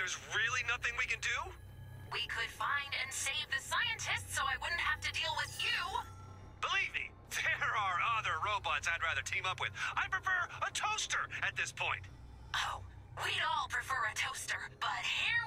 there's really nothing we can do? We could find and save the scientists so I wouldn't have to deal with you. Believe me, there are other robots I'd rather team up with. I prefer a toaster at this point. Oh, we'd all prefer a toaster, but here